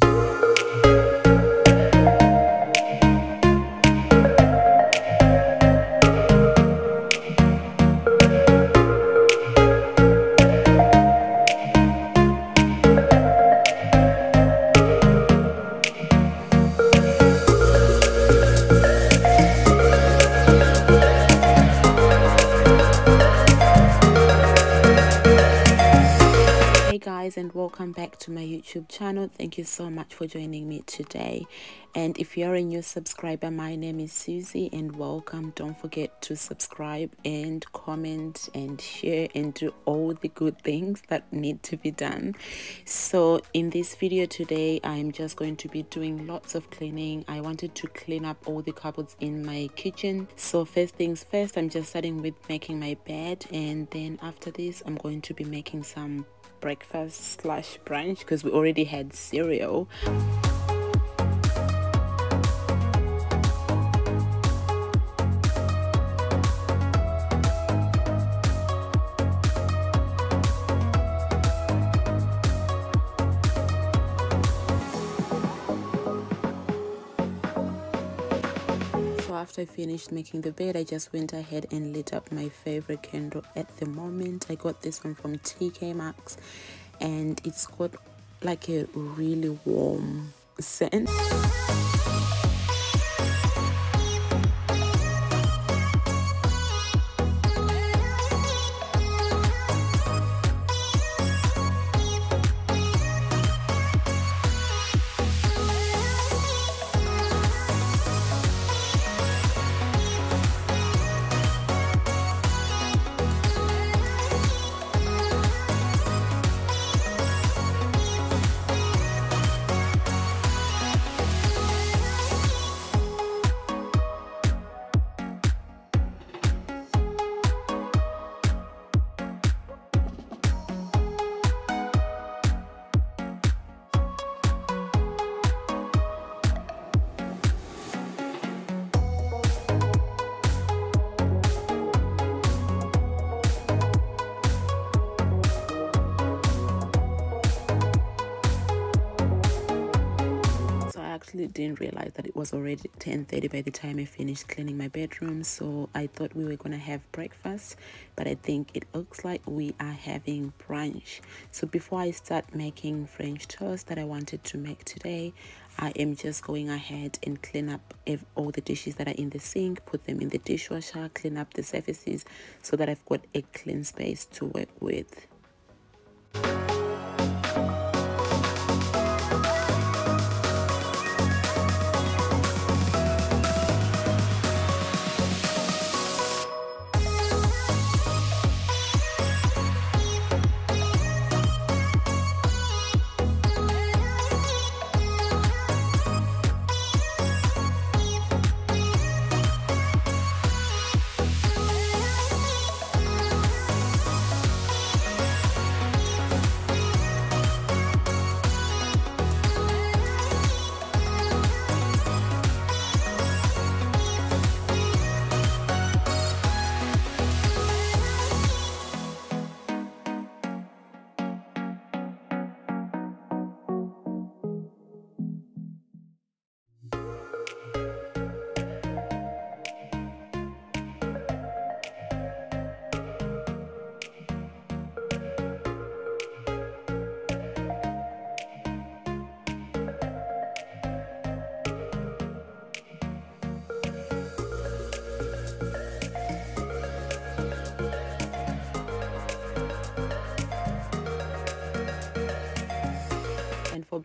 guys thank you so much for joining me today. And if you're a new subscriber my name is suzie and welcome. Don't forget to subscribe and comment and share and do all the good things that need to be done. So in this video today i'm just going to be doing lots of cleaning. I wanted to clean up all the cupboards in my kitchen. So first things first i'm just starting with making my bed and then after this i'm going to be making some breakfast slash brunch because we already had cereal. I finished making the bed, I just went ahead and lit up my favorite candle at the moment. I got this one from TK Maxx and it's got like a really warm scent. Didn't realize that it was already 10:30 by the time I finished cleaning my bedroom so I thought we were gonna have breakfast but I think it looks like we are having brunch. So before I start making French toast that I wanted to make today I am just going ahead and clean up all the dishes that are in the sink put them in the dishwasher clean up the surfaces so that I've got a clean space to work with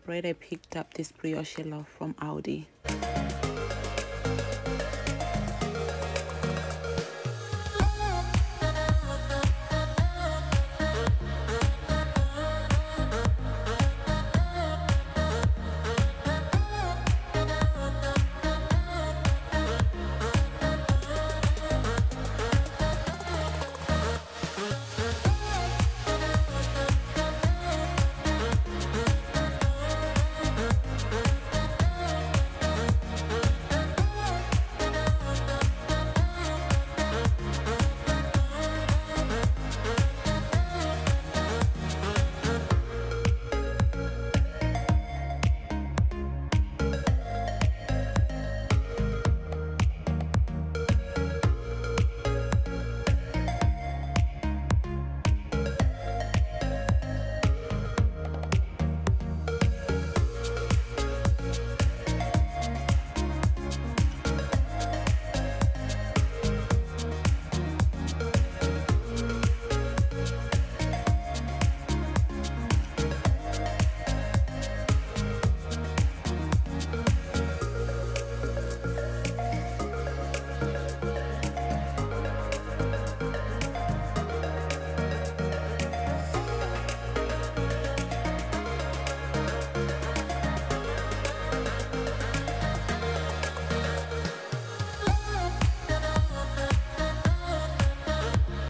bread I picked up this brioche loaf from Aldi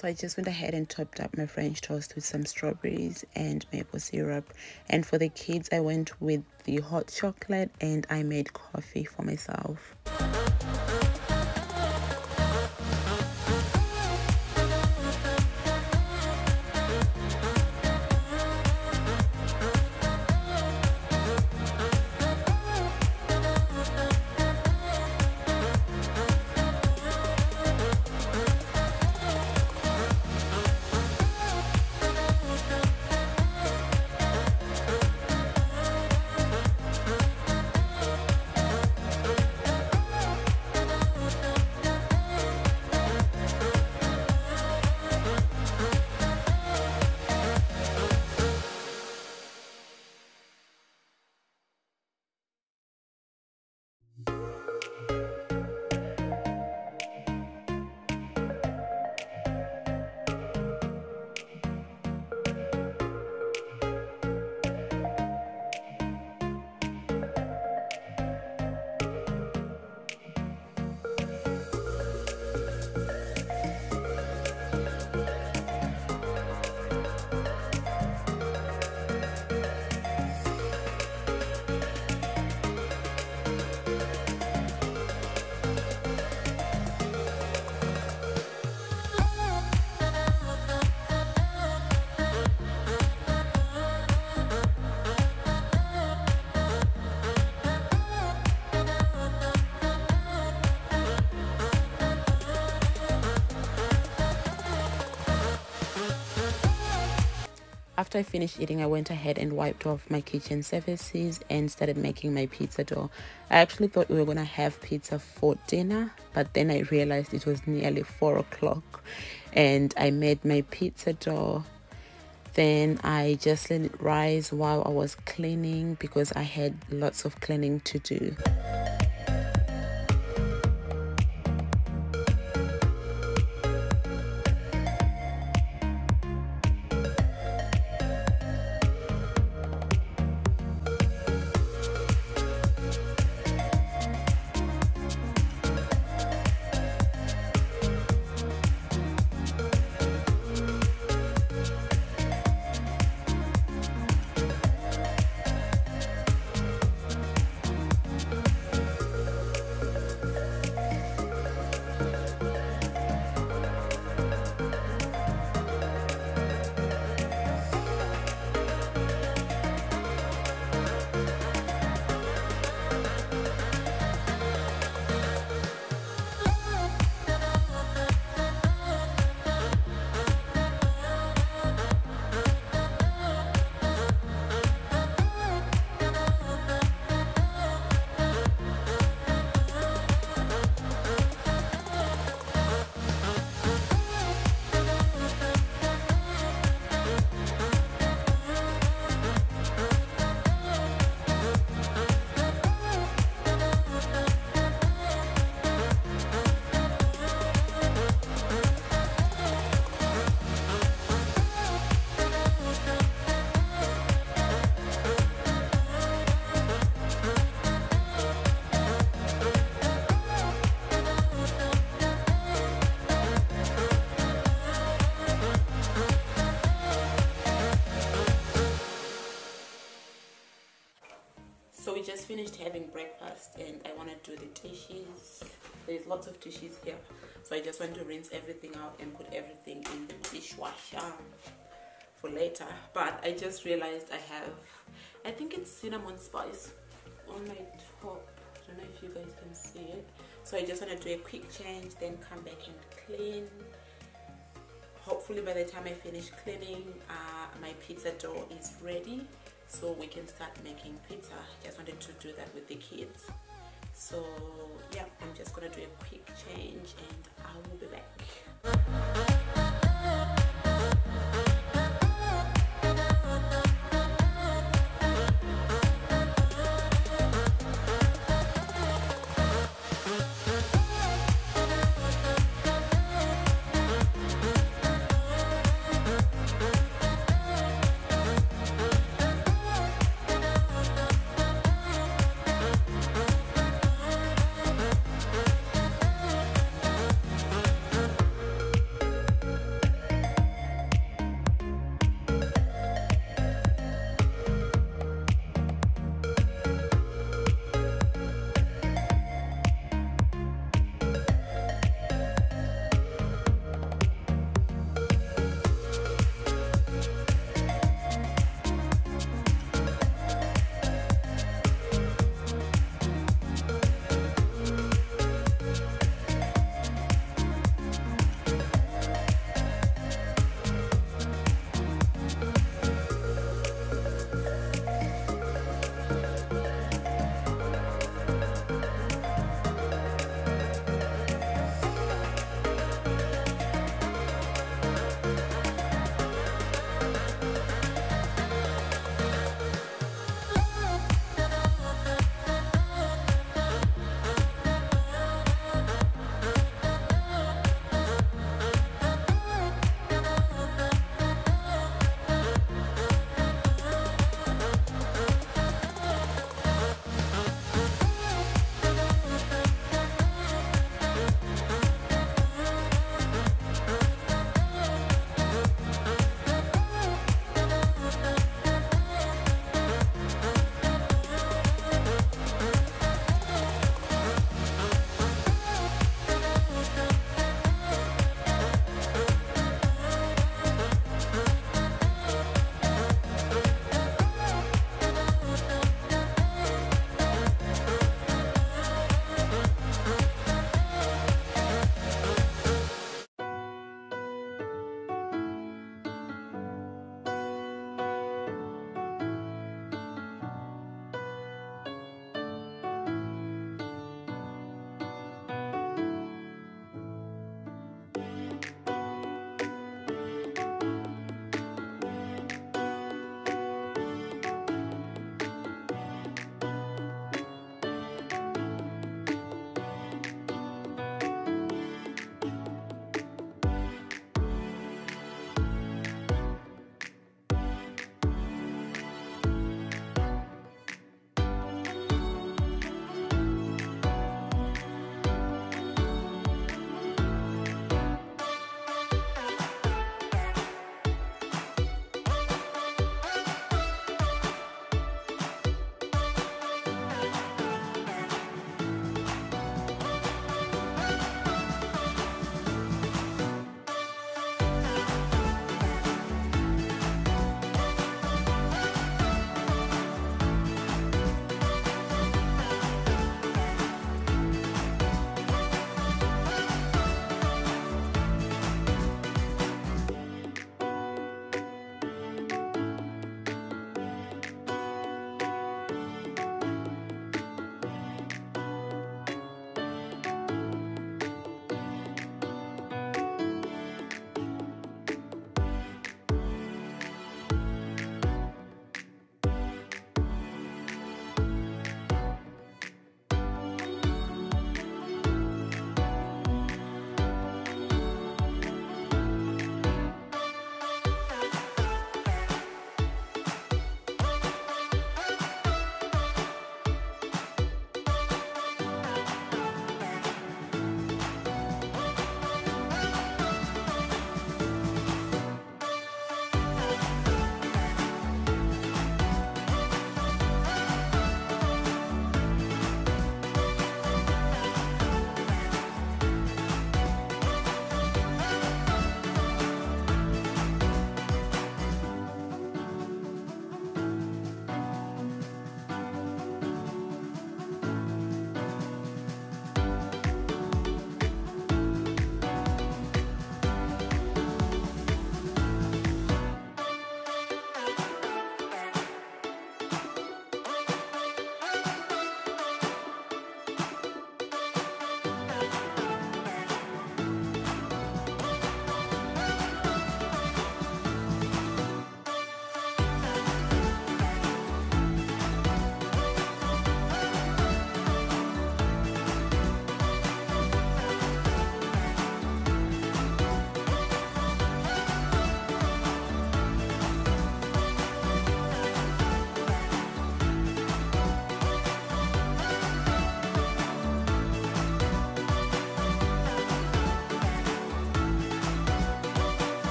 So I just went ahead and topped up my French toast with some strawberries and maple syrup. And for the kids, I went with the hot chocolate and I made coffee for myself. After I finished eating, I went ahead and wiped off my kitchen surfaces and started making my pizza dough. I actually thought we were gonna have pizza for dinner, but then I realized it was nearly four o'clock and I made my pizza dough. Then I just let it rise while I was cleaning because I had lots of cleaning to do. I want to do the dishes. There's lots of dishes here. So I just want to rinse everything out and put everything in the dishwasher for later. But I just realized I have, I think it's cinnamon spice on my top. I don't know if you guys can see it. So I just want to do a quick change, then come back and clean. Hopefully by the time I finish cleaning, uh, my pizza dough is ready so we can start making pizza just wanted to do that with the kids so yeah i'm just gonna do a quick change and i will be back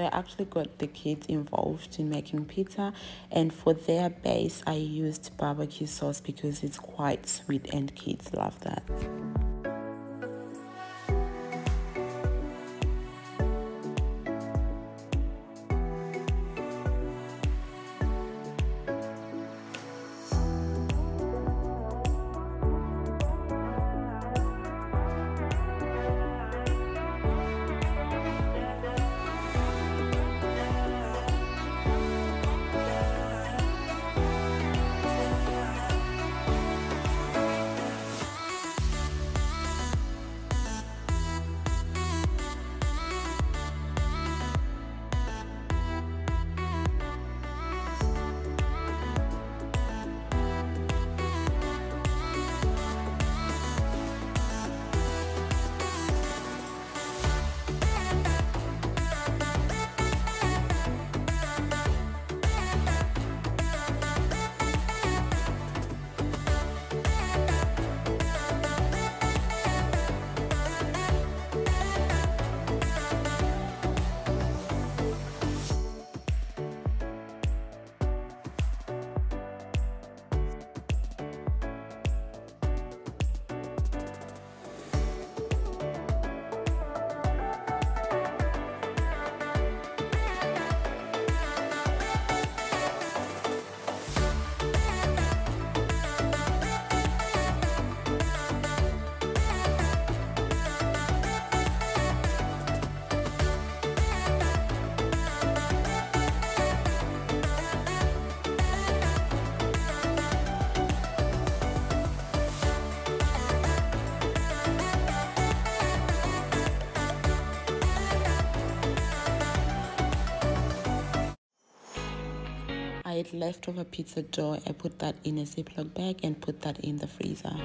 i actually got the kids involved in making pizza and for their base i used barbecue sauce because it's quite sweet and kids love that leftover pizza dough. I put that in a Ziploc bag and put that in the freezer.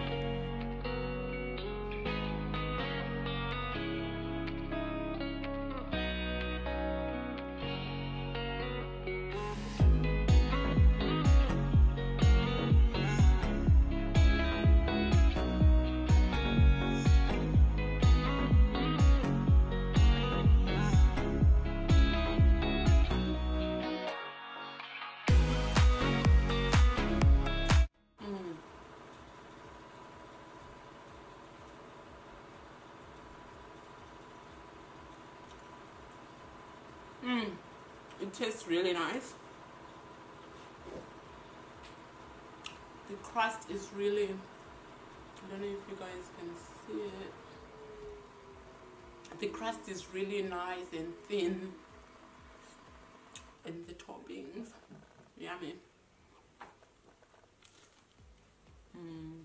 The crust is really, I don't know if you guys can see it. The crust is really nice and thin. And the toppings, yummy. Mm.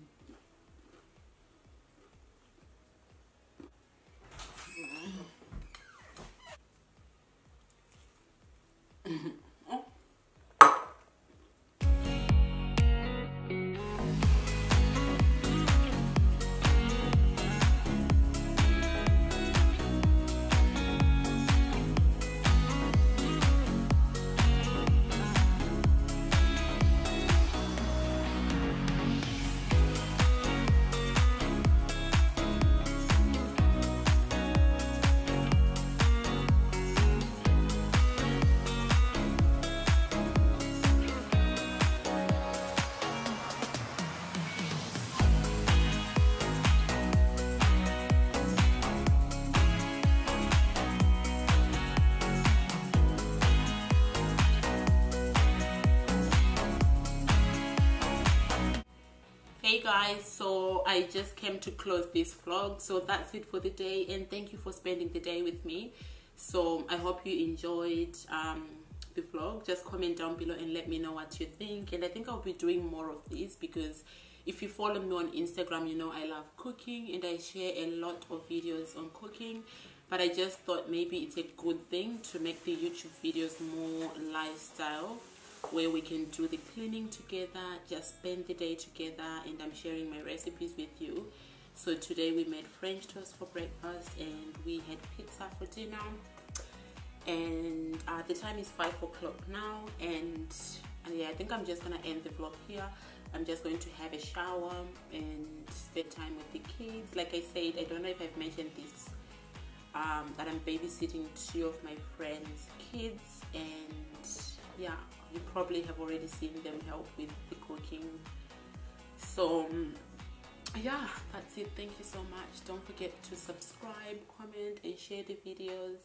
Guys so i just came to close this vlog. So that's it for the day and thank you for spending the day with me. So i hope you enjoyed um, the vlog. Just comment down below and let me know what you think and i think i'll be doing more of these because if you follow me on instagram you know i love cooking and i share a lot of videos on cooking but i just thought maybe it's a good thing to make the youtube videos more lifestyle where we can do the cleaning together, just spend the day together, and I'm sharing my recipes with you. So today we made French toast for breakfast and we had pizza for dinner. And uh, the time is 5 o'clock now and, and yeah, I think I'm just gonna end the vlog here. I'm just going to have a shower and spend time with the kids. Like I said, I don't know if I've mentioned this um, that I'm babysitting two of my friends' kids, and yeah, you probably have already seen them help with the cooking. So um, yeah, that's it. Thank you so much. Don't forget to subscribe, comment, and share the videos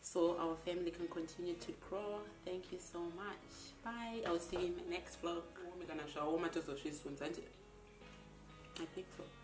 so our family can continue to grow. Thank you so much. Bye. I'll see you in my next vlog. I think so.